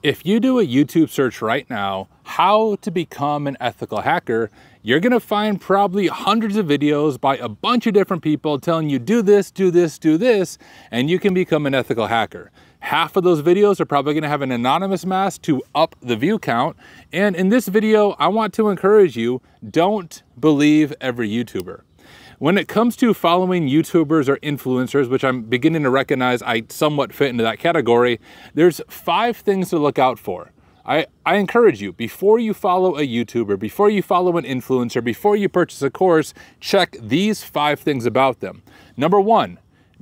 If you do a YouTube search right now, how to become an ethical hacker, you're gonna find probably hundreds of videos by a bunch of different people telling you do this, do this, do this, and you can become an ethical hacker. Half of those videos are probably gonna have an anonymous mask to up the view count. And in this video, I want to encourage you, don't believe every YouTuber. When it comes to following YouTubers or influencers, which I'm beginning to recognize I somewhat fit into that category, there's five things to look out for. I, I encourage you, before you follow a YouTuber, before you follow an influencer, before you purchase a course, check these five things about them. Number one,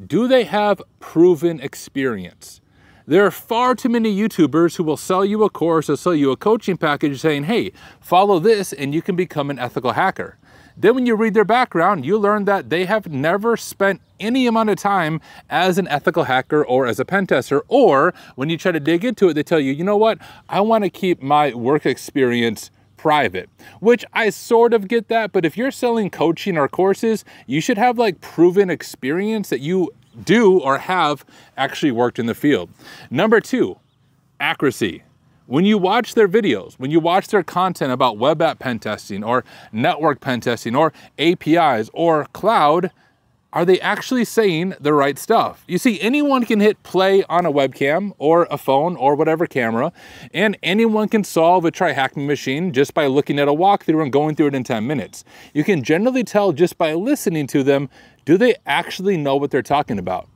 do they have proven experience? There are far too many YouTubers who will sell you a course or sell you a coaching package saying, hey, follow this and you can become an ethical hacker. Then when you read their background, you learn that they have never spent any amount of time as an ethical hacker or as a pen tester. Or when you try to dig into it, they tell you, you know what? I want to keep my work experience private, which I sort of get that. But if you're selling coaching or courses, you should have like proven experience that you do or have actually worked in the field. Number two, accuracy. When you watch their videos, when you watch their content about web app pen testing or network pen testing or APIs or cloud, are they actually saying the right stuff? You see, anyone can hit play on a webcam or a phone or whatever camera, and anyone can solve a TryHackMe machine just by looking at a walkthrough and going through it in 10 minutes. You can generally tell just by listening to them, do they actually know what they're talking about?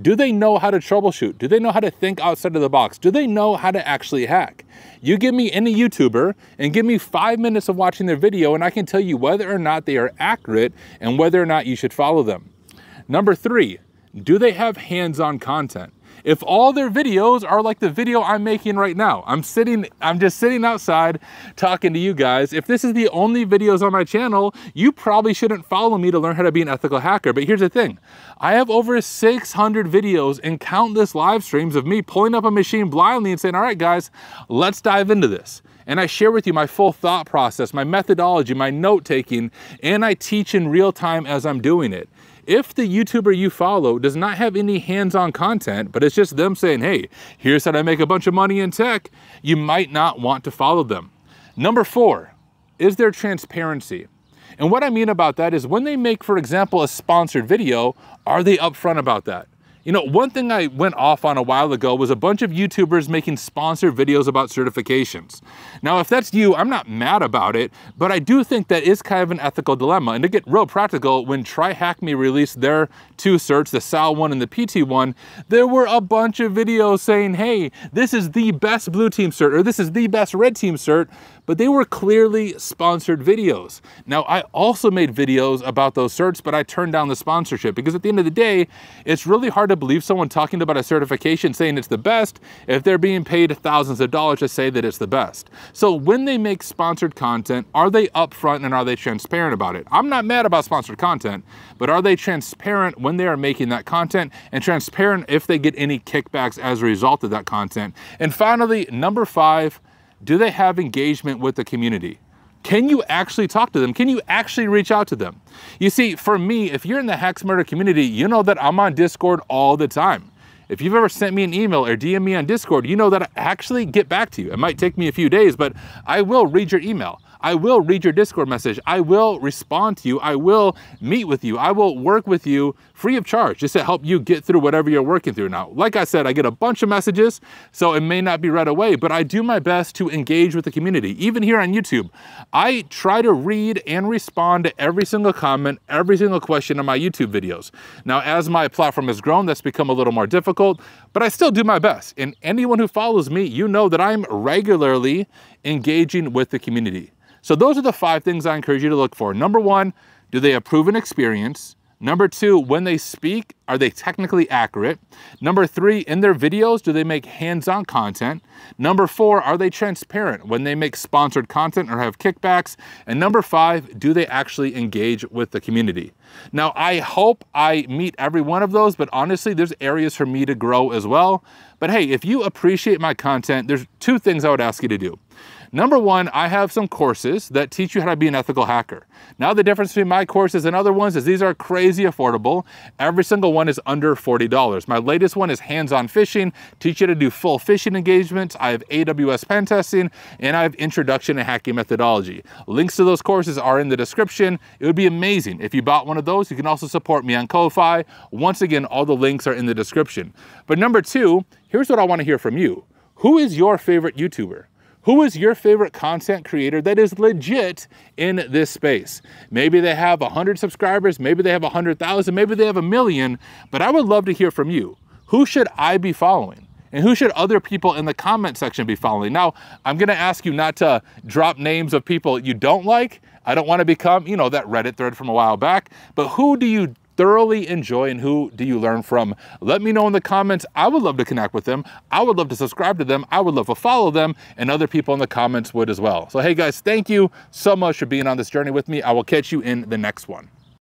Do they know how to troubleshoot? Do they know how to think outside of the box? Do they know how to actually hack? You give me any YouTuber and give me five minutes of watching their video and I can tell you whether or not they are accurate and whether or not you should follow them. Number three, do they have hands-on content? If all their videos are like the video I'm making right now. I'm sitting, I'm just sitting outside talking to you guys. If this is the only videos on my channel, you probably shouldn't follow me to learn how to be an ethical hacker. But here's the thing. I have over 600 videos and countless live streams of me pulling up a machine blindly and saying, all right, guys, let's dive into this. And I share with you my full thought process, my methodology, my note taking, and I teach in real time as I'm doing it. If the YouTuber you follow does not have any hands-on content, but it's just them saying, hey, here's how to make a bunch of money in tech, you might not want to follow them. Number four, is there transparency? And what I mean about that is when they make, for example, a sponsored video, are they upfront about that? You know, one thing I went off on a while ago was a bunch of YouTubers making sponsored videos about certifications. Now, if that's you, I'm not mad about it, but I do think that is kind of an ethical dilemma. And to get real practical, when TryHackMe released their two certs, the SAL one and the PT one, there were a bunch of videos saying, hey, this is the best blue team cert, or this is the best red team cert, but they were clearly sponsored videos. Now, I also made videos about those certs, but I turned down the sponsorship because at the end of the day, it's really hard to believe someone talking about a certification saying it's the best if they're being paid thousands of dollars to say that it's the best. So when they make sponsored content, are they upfront and are they transparent about it? I'm not mad about sponsored content, but are they transparent when they are making that content and transparent if they get any kickbacks as a result of that content? And finally, number five, do they have engagement with the community? Can you actually talk to them? Can you actually reach out to them? You see, for me, if you're in the Hack Smarter community, you know that I'm on Discord all the time. If you've ever sent me an email or DM me on Discord, you know that I actually get back to you. It might take me a few days, but I will read your email. I will read your Discord message. I will respond to you. I will meet with you. I will work with you free of charge just to help you get through whatever you're working through. Now, like I said, I get a bunch of messages, so it may not be right away, but I do my best to engage with the community. Even here on YouTube, I try to read and respond to every single comment, every single question on my YouTube videos. Now, as my platform has grown, that's become a little more difficult, but I still do my best. And anyone who follows me, you know that I'm regularly engaging with the community. So those are the five things I encourage you to look for. Number one, do they have proven experience? Number two, when they speak, are they technically accurate? Number three, in their videos, do they make hands-on content? Number four, are they transparent when they make sponsored content or have kickbacks? And number five, do they actually engage with the community? Now, I hope I meet every one of those, but honestly, there's areas for me to grow as well. But hey, if you appreciate my content, there's two things I would ask you to do. Number one, I have some courses that teach you how to be an ethical hacker. Now the difference between my courses and other ones is these are crazy affordable. Every single one is under $40. My latest one is hands-on phishing, teach you to do full phishing engagements. I have AWS pen testing, and I have introduction to hacking methodology. Links to those courses are in the description. It would be amazing if you bought one of those. You can also support me on Ko-Fi. Once again, all the links are in the description. But number two, here's what I wanna hear from you. Who is your favorite YouTuber? Who is your favorite content creator that is legit in this space? Maybe they have 100 subscribers, maybe they have 100,000, maybe they have a million, but I would love to hear from you. Who should I be following? And who should other people in the comment section be following? Now, I'm gonna ask you not to drop names of people you don't like. I don't wanna become, you know, that Reddit thread from a while back, but who do you thoroughly enjoy and who do you learn from? Let me know in the comments. I would love to connect with them. I would love to subscribe to them. I would love to follow them and other people in the comments would as well. So hey guys, thank you so much for being on this journey with me. I will catch you in the next one.